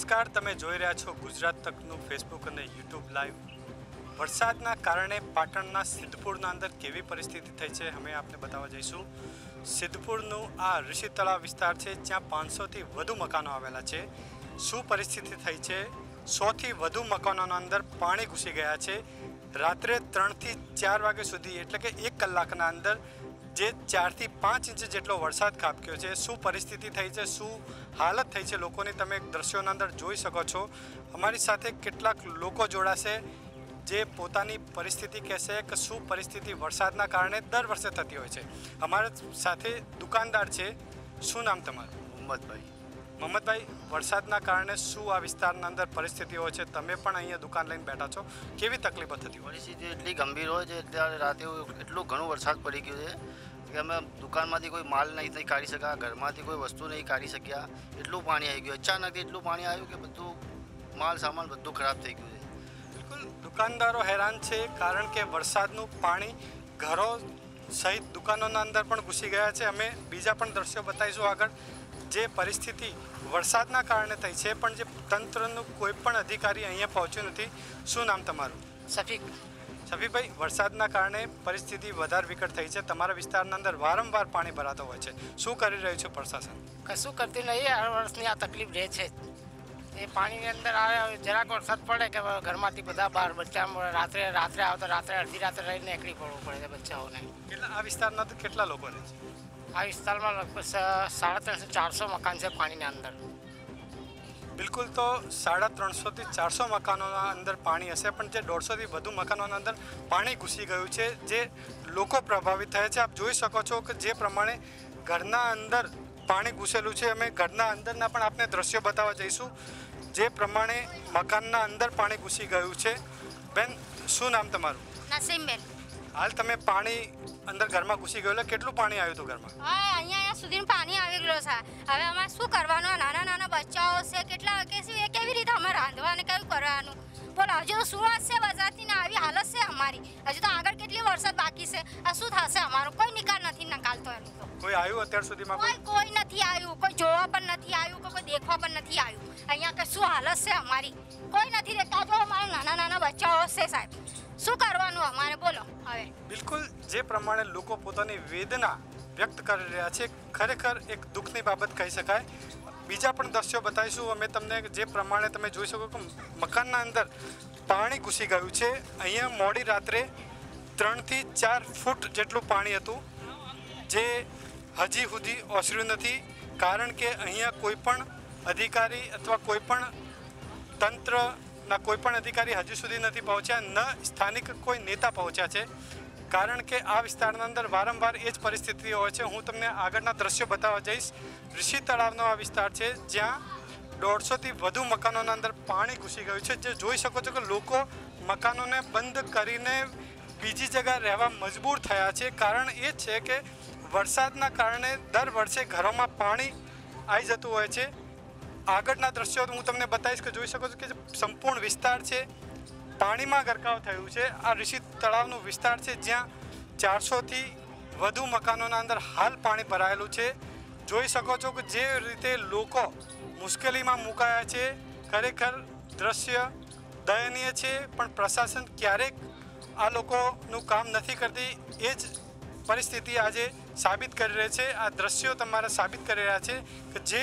નમસ્કાર તમે જોઈ રહ્યા છો ગુજરાત તકનું ફેસબુક અને યુટ્યુબ લાઈવ વરસાદના કારણે પાટણના સિદ્ધપુરના અંદર કેવી પરિસ્થિતિ થઈ છે અમે આપને બતાવવા જઈશું સિદ્ધપુરનું આ ઋષિ તળાવ વિસ્તાર છે જ્યાં પાંચસોથી વધુ મકાનો આવેલા છે શું પરિસ્થિતિ થઈ છે સોથી વધુ મકાનોના અંદર પાણી ઘૂસી ગયા છે રાત્રે ત્રણથી ચાર વાગ્યા સુધી એટલે કે એક કલાકના અંદર જે ચારથી પાંચ ઇંચ જેટલો વરસાદ ખાબક્યો છે શું પરિસ્થિતિ થઈ છે શું હાલત થઈ છે લોકોની તમે દ્રશ્યોના અંદર જોઈ શકો છો અમારી સાથે કેટલાક લોકો જોડાશે જે પોતાની પરિસ્થિતિ કહેશે કે શું પરિસ્થિતિ વરસાદના કારણે દર વર્ષે થતી હોય છે અમારા સાથે દુકાનદાર છે શું નામ તમારું મોહમ્મદભાઈ મોહમ્મદભાઈ વરસાદના કારણે શું આ વિસ્તારના અંદર પરિસ્થિતિઓ છે તમે પણ અહીંયા દુકાન લઈને બેઠા છો કેવી તકલીફો થતી હોય પરિસ્થિતિ એટલી ગંભીર હોય છે ત્યારે રાતે એટલું ઘણું વરસાદ પડી ગયો છે કે અમે દુકાનમાંથી કોઈ માલ નહીં નહીં કાઢી શક્યા ઘરમાંથી કોઈ વસ્તુ નહીં કાઢી શક્યા એટલું પાણી આવી ગયું અચાનક એટલું પાણી આવ્યું કે બધું માલ સામાન બધું ખરાબ થઈ ગયું છે બિલકુલ દુકાનદારો હેરાન છે કારણ કે વરસાદનું પાણી ઘરો સહિત દુકાનોના અંદર પણ ઘૂસી ગયા છે અમે બીજા પણ દ્રશ્યો બતાવીશું આગળ જે પરિસ્થિતિ વરસાદના કારણે થઈ છે પણ જે તંત્રનું કોઈ પણ અધિકારી અહીંયા પહોંચ્યું નથી શું નામ તમારું સફીક શફીભાઈ વરસાદના કારણે પરિસ્થિતિ વધારે વિકટ થઈ છે તમારા વિસ્તારના અંદર વારંવાર પાણી ભરાતો હોય છે શું કરી રહ્યું છે પ્રશાસન કશું કરતી નહીં હર વર્ષની આ તકલીફ રહે છે એ પાણીની અંદર આવે જરાક વરસાદ પડે કે ઘરમાંથી બધા બહાર બચ્ચા રાત્રે રાત્રે આવતા રાત્રે અડધી રાત્રે રહીને નીકળી પડવું પડે છે બચ્ચાઓને કેટલા આ વિસ્તારના તો કેટલા લોકો રહે છે આ વિસ્તારમાં લગભગ સ- સાડા ત્રણસો ચારસો મકાન છે પાણીના અંદર બિલકુલ તો સાડા ત્રણસોથી ચારસો મકાનોના અંદર પાણી હશે પણ જે દોઢસોથી વધુ મકાનોના અંદર પાણી ઘૂસી ગયું છે જે લોકો પ્રભાવિત થયા છે આપ જોઈ શકો છો કે જે પ્રમાણે ઘરના અંદર પાણી ઘૂસેલું છે અમે ઘરના અંદરના પણ આપને દ્રશ્યો બતાવવા જઈશું જે પ્રમાણે મકાનના અંદર પાણી ઘૂસી ગયું છે બેન શું નામ તમારું નસીમબેન હાલ તમે પાણી અંદર ઘરમાં ઘૂસી ગયું એટલે કેટલું પાણી આવ્યું હતું ઘરમાં હા અહીંયા અહીંયા સુધી પાણી આવી ગયું છે હવે અમારે શું કરવાનું નાના નાના બચ્ચાઓ છે કેટલા કે શું એ કેવી રીતે અમે રાંધવાનું કયું કરવાનું બોલો હજુ તો સુવાસ છે વરસાદની ને આવી હાલત છે અમારી હજુ તો આગળ કેટલી વરસાદ બાકી છે આ શું થશે અમારું કોઈ નિકાલ નથી નકાલતો એનું તો કોઈ આવ્યું અત્યાર સુધીમાં કોઈ કોઈ કોઈ નથી આવ્યું કોઈ જોવા પણ નથી આવ્યું કોઈ કોઈ દેખવા પણ નથી આવ્યું અહીંયા કે શું હાલત છે અમારી કોઈ નથી દેખતા જો અમારા નાના નાના બચ્ચાઓ છે સાહેબ શું કરવાનું અમારે બોલો હવે બિલકુલ જે પ્રમાણે લોકો પોતાની વેદના વ્યક્ત કરી રહ્યા છે ખરેખર એક દુઃખની બાબત કહી શકાય બીજા પણ દ્રશ્યો બતાવીશું અમે તમને જે પ્રમાણે તમે જોઈ શકો કે મકાનના અંદર પાણી ઘૂસી ગયું છે અહીંયા મોડી રાત્રે ત્રણથી ચાર ફૂટ જેટલું પાણી હતું જે હજી સુધી ઓસર્યું નથી કારણ કે અહીંયા કોઈ પણ અધિકારી અથવા કોઈ પણ તંત્રના કોઈ પણ અધિકારી હજુ સુધી નથી પહોંચ્યા, ન સ્થાનિક કોઈ નેતા પહોંચ્યા છે. કારણ કે આ વિસ્તારના અંદર વારંવાર એ જ પરિસ્થિતિ હોય છે. હું તમને આગળના દ્રશ્યો બતાવવા જઈશ. ઋષિ તળાવનો આ વિસ્તાર છે, જ્યાં દોઢસોથી વધુ મકાનોના અંદર પાણી ઘૂસી ગયું છે. જે જોઈ શકો છો કે લોકો મકાનોને બંધ કરીને બીજી જગ્યાએ રહેવા મજબૂર થયા છે. કારણ એ છે કે વરસાદના કારણે દર વર્ષે ઘરોમાં પાણી આવી જતું હોય છે. આગળના દ્રશ્યો હું તમને બતાવીશ કે જોઈ શકો છો કે જે સંપૂર્ણ વિસ્તાર છે પાણીમાં ગરકાવ થયું છે આ ઋષિ તળાવનો વિસ્તાર છે જ્યાં ચારસોથી વધુ મકાનોના અંદર હાલ પાણી ભરાયેલું છે જોઈ શકો છો કે જે રીતે લોકો મુશ્કેલીમાં મુકાયા છે ખરેખર દ્રશ્ય દયનીય છે પણ પ્રશાસન ક્યારેક આ લોકોનું કામ નથી કરતી એ જ પરિસ્થિતિ આજે સાબિત કરી રહી છે આ દ્રશ્યો તમારા સાબિત કરી રહ્યા છે કે જે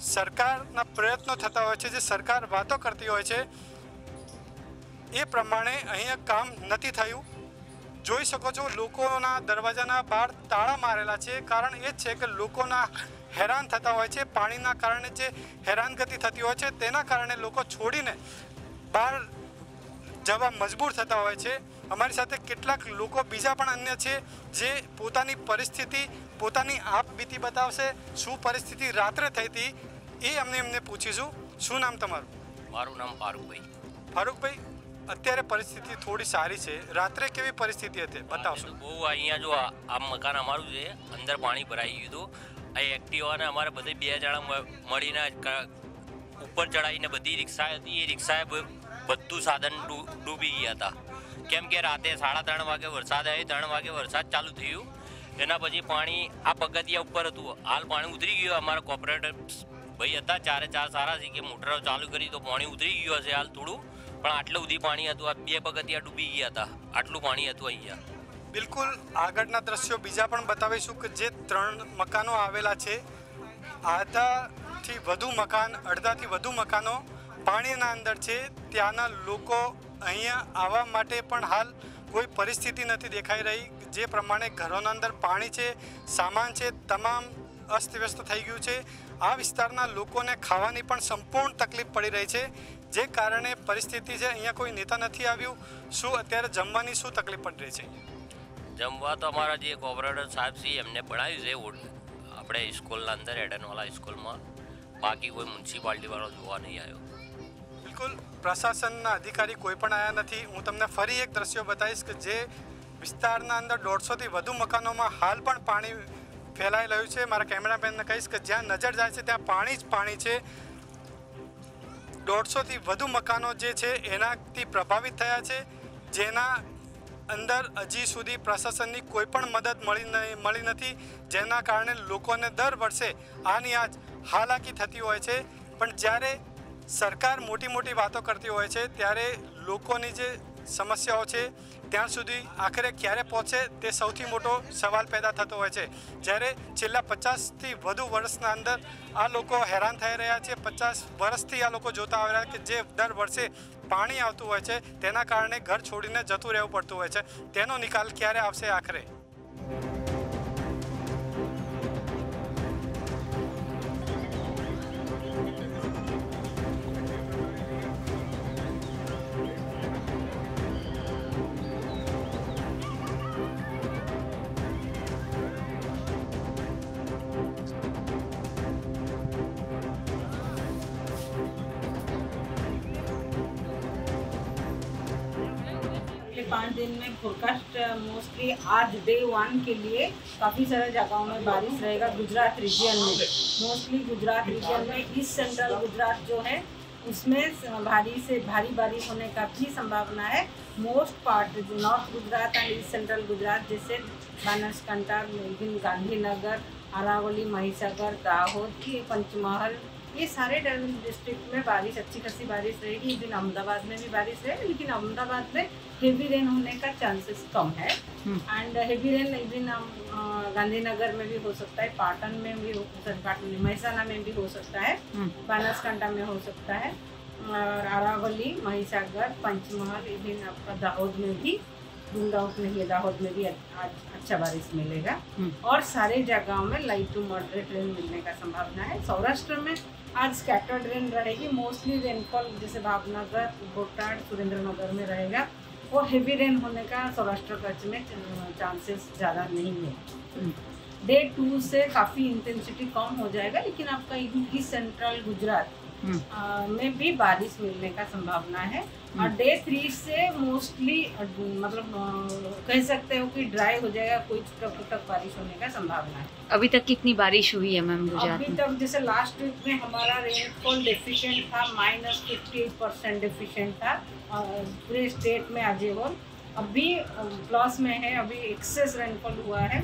સરકારના પ્રયત્નો થતા હોય છે, જે સરકાર વાતો કરતી હોય છે, એ પ્રમાણે અહીંયા કામ નથી થયું. જોઈ શકો છો, લોકોના દરવાજાના બહાર તાળા મારેલા છે. કારણ એ છે કે લોકોના હેરાન થતા હોય છે. પાણીના કારણે જે હેરાનગતિ થતી હોય છે, તેના કારણે લોકો છોડીને બહાર જવા મજબૂર થતા હોય છે. અમારી સાથે કેટલાક લોકો બીજા પણ અન્ય છે, જે પોતાની પરિસ્થિતિ, પોતાની આપ બીતી બતાવશે. શું પરિસ્થિતિ રાત્રે થઈ હતી? એ અમને એમને પૂછીશું. શું નામ તમારું? મારું નામ ફારૂકભાઈ. ફારૂકભાઈ અત્યારે પરિસ્થિતિ થોડી સારી છે. રાત્રે કેવી પરિસ્થિતિ હતી? બતાવશો. બહુ અહીંયા જો આ મકાન અમારું છે અંદર પાણી ભરાઈ ગયું હતું. આ એક્ટિવાને અમારે બધે બે જણા મળીને ઉપર ચડાવીને બધી રિક્ષા હતી. એ રિક્ષાએ બધું સાધન ડૂબી ગયા હતા. કેમ કે રાતે સાડા ત્રણ વાગે વરસાદ આવ્યો ત્રણ વાગે વરસાદ ચાલુ થયું. એના પછી પાણી આ પગથિયા ઉપર હતું. હાલ પાણી ઉતરી ગયું. અમારા કોર્પોરેટર ભાઈ હતા ચારે ચાર સારા છે કે મોટરો ચાલુ કરી તો પાણી ઉતરી ગયું હશે હાલ થોડું પણ આટલું સુધી પાણી હતું આ બે પગથિયા ડૂબી ગયા હતા આટલું પાણી હતું અહીંયા બિલકુલ આગળના દ્રશ્યો બીજા પણ બતાવીશું કે જે ત્રણ મકાનો આવેલા છે આધાથી વધુ મકાન અડધાથી વધુ મકાનો પાણીના અંદર છે ત્યાંના લોકો અહીંયા આવવા માટે પણ હાલ કોઈ પરિસ્થિતિ નથી દેખાઈ રહી જે પ્રમાણે ઘરોના અંદર પાણી છે સામાન છે તમામ અસ્તવ્યસ્ત થઈ ગયું છે આ વિસ્તારના લોકોને ખાવાની પણ સંપૂર્ણ તકલીફ પડી રહી છે. જે કારણે પરિસ્થિતિ છે અહીંયા કોઈ નેતા નથી આવ્યું. શું અત્યારે જમવાની શું તકલીફ પડી રહી છે? જમવા તો અમારા જે કોઓપરેટર સાહેબ છે એમને બનાવ્યું છે આપણે સ્કૂલના અંદર એડનવાલા સ્કૂલમાં. બાકી કોઈ મ્યુનિસિપાલિટીવાળો જોવા નહીં આવ્યો. બિલકુલ પ્રશાસનના અધિકારી કોઈ પણ આવ્યા નથી. હું તમને ફરી એક દ્રશ્યો બતાવીશ કે જે વિસ્તારના અંદર દોઢસોથી વધુ મકાનોમાં હાલ પણ પાણી ફેલાઈ રહ્યું છે. મારા કેમેરામેનને કહીશ કે જ્યાં નજર જાય છે, ત્યાં પાણી જ પાણી છે. દોઢસોથી વધુ મકાનો જે છે, એનાથી પ્રભાવિત થયા છે. જેના અંદર હજી સુધી પ્રશાસનની કોઈ પણ મદદ મળી મળી નથી. જેના કારણે લોકોને દર વર્ષે આની આજ હાલાકી થતી હોય છે. પણ જ્યારે સરકાર મોટી મોટી વાતો કરતી હોય છે, ત્યારે લોકોની જે સમસ્યાઓ છે ત્યાં સુધી આખરે ક્યારે પહોંચે તે સૌથી મોટો સવાલ પેદા થતો હોય છે જ્યારે છેલ્લા પચાસથી વધુ વર્ષના અંદર આ લોકો હેરાન થઈ રહ્યા છે પચાસ વર્ષથી આ લોકો જોતા આવી રહ્યા કે જે દર વર્ષે પાણી આવતું હોય છે તેના કારણે ઘર છોડીને જતું રહેવું પડતું હોય છે તેનો નિકાલ ક્યારે આવશે આખરે पाँच दिन में फोरकास्ट मोस्टली आज डे वन के लिए काफ़ी सारे जगहों में बारिश रहेगा, गुजरात रीजन में। मोस्टली गुजरात रीजन में ईस्ट सेंट्रल गुजरात जो है, उसमें भारी से भारी बारिश होने का भी संभावना है। मोस्ट पार्ट जो north Gujarat and east central Gujarat जैसे बनासकांठा गांधीनगर अरावली महिसागर दाहोद पंचमहल ये सारे डिस्ट्रिक्ट में बारिश अच्छी खासी बारिश रहेगी इस दिन अहमदाबाद में भी बारिश रहेगी लेकिन अहमदाबाद में हेवी रेन होने का चांसेस कम है। एंड हेवी रेन इस दिन गांधीनगर में भी हो सकता है पाटन में भी हो सॉरी पाटन महसाना में भी हो सकता है बनासकांठा में हो सकता है। और अरावली महिसागर पंचमहल इस दिन आपका दाहोद में भी दाहोद में ही दाहोद में भी आज अच्छा बारिश मिलेगा और सारे जगहों में लाइट टू मॉडरेट रेन मिलने का संभावना है। सौराष्ट्र में आज स्कैटर्ड रेन रहेगी। मोस्टली रेनफॉल जैसे भावनगर बोटाड सुरेंद्र नगर में रहेगा। वो हेवी रेन होने का सौराष्ट्र कच्छ में चांसेस ज़्यादा नहीं है। डे टू से काफ़ी इंटेंसिटी कम हो जाएगा लेकिन आपका ईस्ट सेंट्रल गुजरात में भी बारिश मिलने का संभावना है। और डे थ्री से मोस्टली मतलब कह सकते हो कि ड्राई हो जाएगा कोई छुटक छुटक बारिश होने का संभावना है। अभी तक कितनी बारिश हुई है मैम गुजरात अभी तक जैसे लास्ट वीक में हमारा रेनफॉल डेफिशिएंट था माइनस फिफ्टी परसेंट डेफिशिएंट था पूरे स्टेट में आज अभी प्लस में है अभी एक्सेस रेनफॉल हुआ है।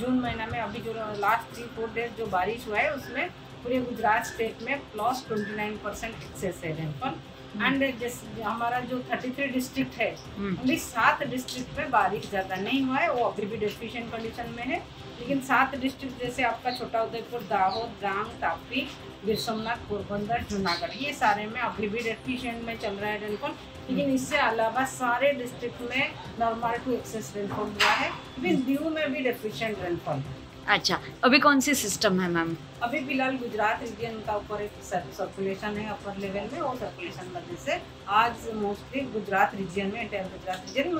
जून महीना में अभी जो लास्ट थ्री फोर डेज़ जो बारिश हुआ है उसमें पूरे गुजरात स्टेट में plus twenty nine percent excess है रेनफॉल एंड जैसे हमारा जो थर्टी थ्री डिस्ट्रिक्ट है हम्म। ओनली सात डिस्ट्रिक्ट में बारिश ज़्यादा नहीं हुआ है वो अभी भी डेफिशिएंट कंडीशन में है. लेकिन सात डिस्ट्रिक्ट जैसे आपका छोटा उदयपुर दाहोद डांग तापी गिर सोमनाथ पोरबंदर जूनागढ़ ये सारे में अभी भी डेफिशिएंट में चल रहा है रेनफॉल लेकिन इससे अलावा सारे डिस्ट्रिक्ट में नॉर्मल टू एक्सेस रेनफॉल हुआ है. इवन दीव में भी डेफिशिएंट रेनफॉल है अच्छा अभी कौन सी सिस्टम है मैम अभी फ़िलहाल गुजरात रीजन का ऊपर एक सर्कुलेशन है अपर लेवल में, और सर्कुलेशन वजह से आज मोस्टली गुजरात रीजन में एंटायर गुजरात रीजन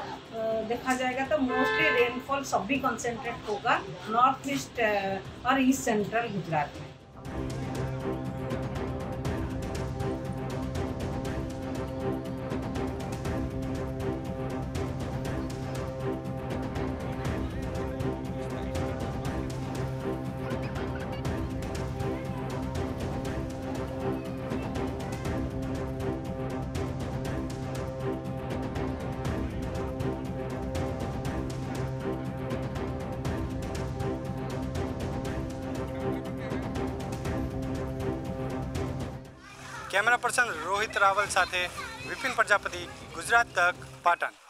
देखा जाएगा तो मोस्टली रेनफॉल सब भी कंसेंट्रेट होगा नॉर्थ ईस्ट और ईस्ट सेंट्रल गुजरात में। કેમેરા પર્સન રોહિત રાવલ સાથે વિપિન પ્રજાપતિ ગુજરાત તક પાટણ